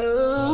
Oh.